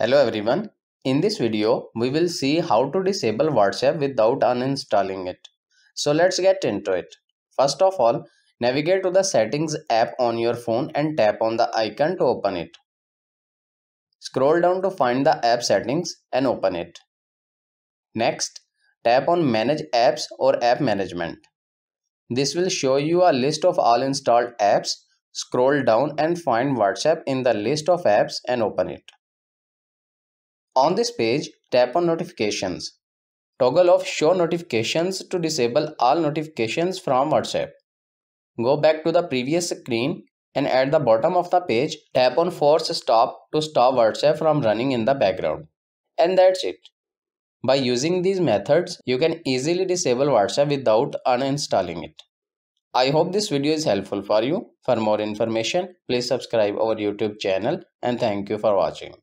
Hello everyone. In this video, we will see how to disable WhatsApp without uninstalling it. So let's get into it. First of all, navigate to the settings app on your phone and tap on the icon to open it. Scroll down to find the app settings and open it. Next, tap on manage apps or app management. This will show you a list of all installed apps. Scroll down and find WhatsApp in the list of apps and open it. On this page, tap on notifications. Toggle off show notifications to disable all notifications from WhatsApp. Go back to the previous screen and at the bottom of the page, tap on force stop to stop WhatsApp from running in the background. And that's it. By using these methods, you can easily disable WhatsApp without uninstalling it. I hope this video is helpful for you. For more information, please subscribe our YouTube channel and thank you for watching.